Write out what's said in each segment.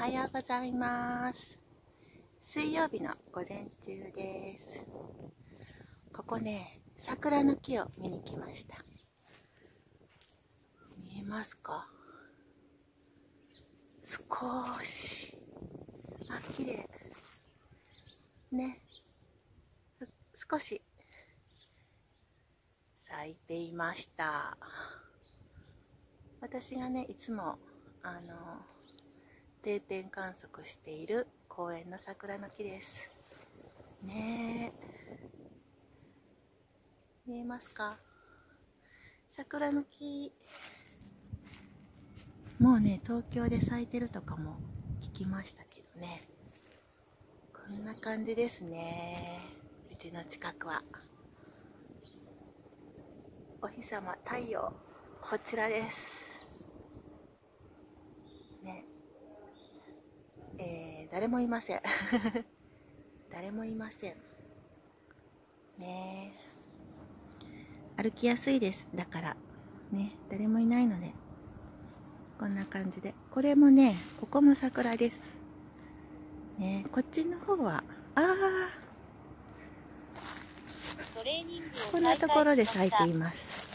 はようございます。水曜日の午前中です。ここね桜の木を見に来ました。見えますか？少し。あ綺麗。ね。少し。咲いていました。私がねいつもあの定点観測している公園の桜の木です。ねえ。見えますか？桜の木。もうね東京で咲いてるとかも聞きましたけどね。こんな感じですね。うちの近くは。お日様太陽こちらですえー、誰もいません。誰もいません。ね歩きやすいです。だから。ね。誰もいないので。こんな感じで。これもねここも桜です。ねこっちの方はああこんなところで咲いています。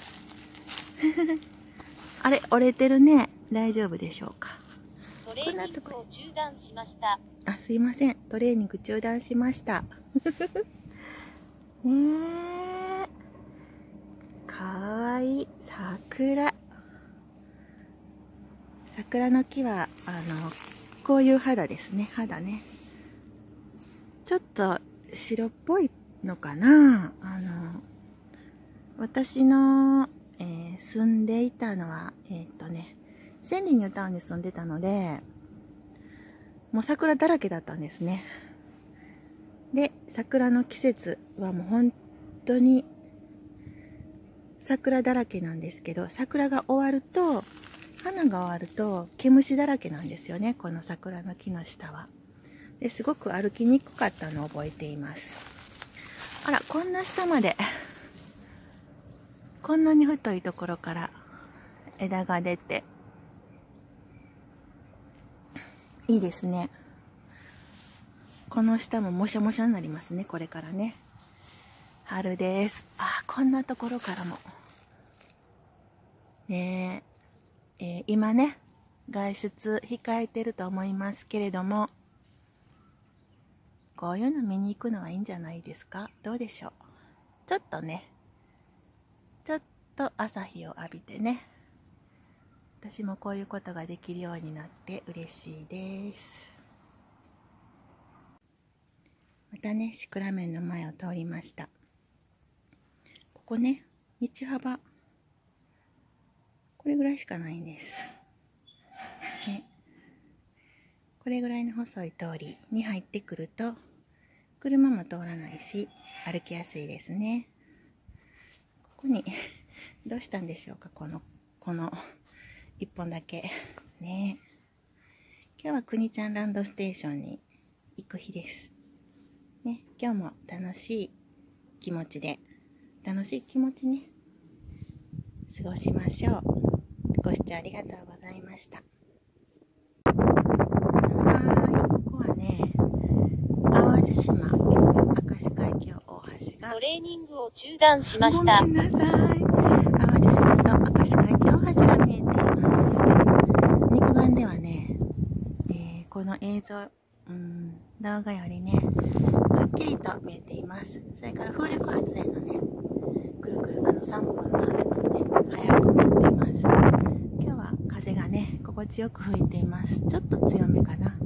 あれ折れてるね。大丈夫でしょうか。トレーニングを中断しました。あすいません。トレーニング中断しました。ねえ。かわいい。桜。桜の木はあのこういう肌ですね。肌ね。ちょっと白っぽいのかな。あの私の、えー、住んでいたのはえー、っとね千里ニュータウンに住んでたので、もう桜だらけだったんですね。で、桜の季節はもう本当に桜だらけなんですけど、桜が終わると、花が終わると毛虫だらけなんですよね、この桜の木の下は。ですごく歩きにくかったのを覚えています。あら、こんな下まで、こんなに太いところから枝が出て、いいですね。この下ももしゃもしゃになりますね、これからね。春です。あ、こんなところからも。ねえ、えー、今ね、外出控えてると思いますけれども、こういうの見に行くのはいいんじゃないですか？どうでしょう？ちょっとね、ちょっと朝日を浴びてね、私もこういうことができるようになって嬉しいです。またねシクラメンの前を通りました。ここね道幅これぐらいしかないんです。ね。これぐらいの細い通りに入ってくると車も通らないし歩きやすいですね。ここに どうしたんでしょうかこのこの1本だけ。ね今日はくにちゃんランドステーションに行く日です。ね、今日も楽しい気持ちで、楽しい気持ちね、過ごしましょう。ご視聴ありがとうございました。はい、ここはね、淡路島、明石海峡大橋が、トレーニングを中断しました。ごめんなさい。淡路島と明石海峡大橋が見えています。肉眼ではね、えー、この映像、うん、動画よりね、はっきりと見えています。それから風力発電のね、くるくるあの3本の羽もね、早く持っています。今日は風がね、心地よく吹いています。ちょっと強めかな。